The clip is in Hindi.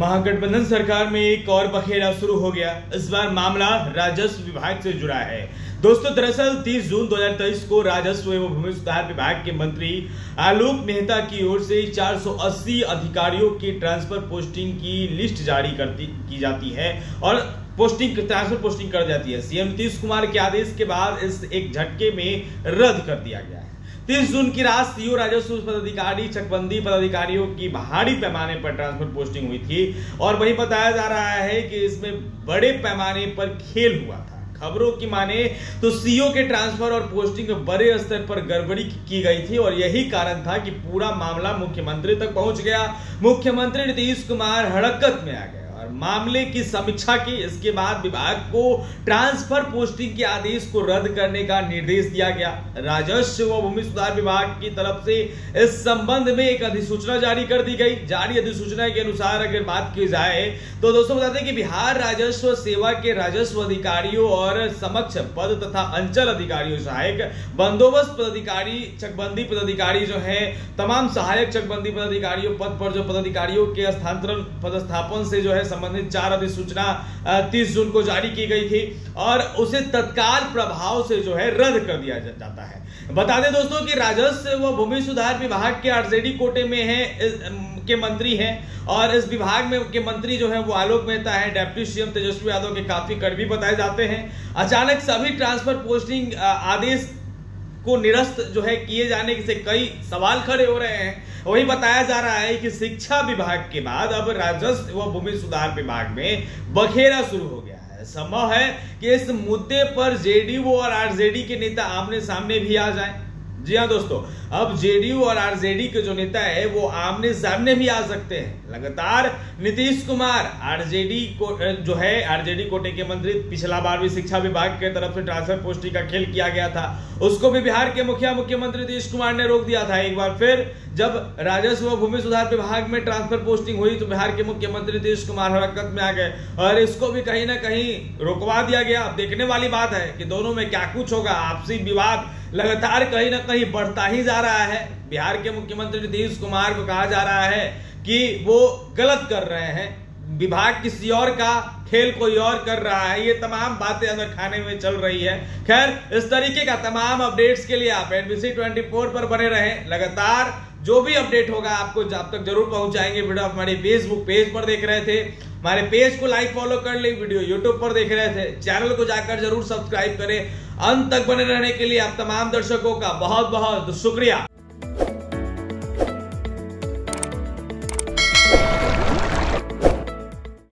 महागठबंधन सरकार में एक और बखेड़ा शुरू हो गया। इस बार मामला राजस्व विभाग से जुड़ा है। दोस्तों, दरअसल 30 जून 2023 को राजस्व एवं भूमि सुधार विभाग के मंत्री आलोक मेहता की ओर से 480 अधिकारियों की ट्रांसफ़र पोस्टिंग की लिस्ट जारी करती की जाती है और पोस्टिंग, ट्रांसफ़र पोस्टिंग कर जाती है। सीएम नीतीश कुमार के आदेश के बाद इस एक झटके में रद्द कर दिया गया है। तीस जून की रात सीओ राजस्व पदाधिकारी, चकबंदी पदाधिकारियों की भारी पैमाने पर ट्रांसफ़र पोस्टिंग हुई थी और वही बताया जा रहा है कि इसमें बड़े पैमाने पर खेल हुआ था। खबरों की माने तो सीओ के ट्रांसफ़र और पोस्टिंग में बड़े स्तर पर गड़बड़ी की गई थी और यही कारण था कि पूरा मामला मुख्यमंत्री तक पहुँच गया। मुख्यमंत्री नीतीश कुमार हड़कत में आ गए मामले की समीक्षा की। इसके बाद विभाग को ट्रांसफ़र पोस्टिंग के आदेश को रद्द करने का निर्देश दिया गया। राजस्व व भूमि सुधार विभाग की तरफ़ से इस संबंध में एक अधिसूचना जारी कर दी गई। जारी अधिसूचना के अनुसार अगर बात की जाए तो दोस्तों बता दें कि बिहार राजस्व सेवा के राजस्व अधिकारियों और समक्ष पद तथा अंचल अधिकारियों सहायक बंदोबस्त पदाधिकारी, चकबंदी पदाधिकारी जो है, तमाम सहायक चकबंदी पदाधिकारियों, पद पर जो पदाधिकारियों के स्थानांतरण पदस्थापन से जो है संबंधित चार अधिसूचना तीस जून को जारी की गई थी और उसे तत्काल प्रभाव से जो है रद्द कर दिया जाता है। बता दें दोस्तों कि राजस्व व भूमि सुधार विभाग के आरजेडी कोटे में है के मंत्री हैं और इस विभाग में, के मंत्री जो है वो आलोक मेहता है डेप्यूटी सीएम तेजस्वी यादव के काफ़ी कर्मी बताए जाते हैं। अचानक सभी ट्रांसफ़र पोस्टिंग आदेश को निरस्त जो है किए जाने से कई सवाल खड़े हो रहे हैं। वही बताया जा रहा है कि शिक्षा विभाग के बाद अब राजस्व व भूमि सुधार विभाग में बखेरा शुरू हो गया है। संभव है कि इस मुद्दे पर जेडीयू और आरजेडी के नेता आमने सामने भी आ जाएँ। जी हाँ दोस्तों, अब जेडीयू और आरजेडी के जो नेता है, वो आमने सामने भी आ सकते हैं। लगातार नीतीश कुमार, आरजेडी को जो है, आरजेडी कोटे के मंत्री, पिछला बार भी शिक्षा विभाग के तरफ़ से ट्रांसफ़र पोस्टिंग का खेल किया गया था। उसको भी बिहार के मुखिया, मुख्यमंत्री नीतीश कुमार ने रोक दिया था एक बार फिर। जब राजस्व भूमि सुधार विभाग में ट्रांसफ़र पोस्टिंग हुई तो बिहार के मुख्यमंत्री नीतीश कुमार हरकत में आ गए। और इसको भी कहीं ना कहीं रोकवा दिया गया। अब देखने वाली बात है कि दोनों में क्या कुछ होगा। आपसी विवाद लगातार कहीं ना कहीं बढ़ता ही जा रहा है। बिहार के मुख्यमंत्री नीतीश कुमार को कहा जा रहा है कि वो गलत कर रहे हैं। विभाग किसी और का, खेल कोई और कर रहा है। ये तमाम बातें अंदर खाने में चल रही है। खैर, इस तरीके का तमाम अपडेट्स के लिए आप एनबीसी 24 पर बने रहें। लगातार जो भी अपडेट होगा आपको आप तक ज़रूर पहुंचाएँगे। वीडियो आप हमारे फेसबुक पेज पर देख रहे थे। हमारे पेज को लाइक फॉलो कर ले। वीडियो यूट्यूब पर देख रहे थे। चैनल को जाकर ज़रूर सब्सक्राइब करें। अंत तक बने रहने के लिए आप तमाम दर्शकों का बहुत बहुत शुक्रिया।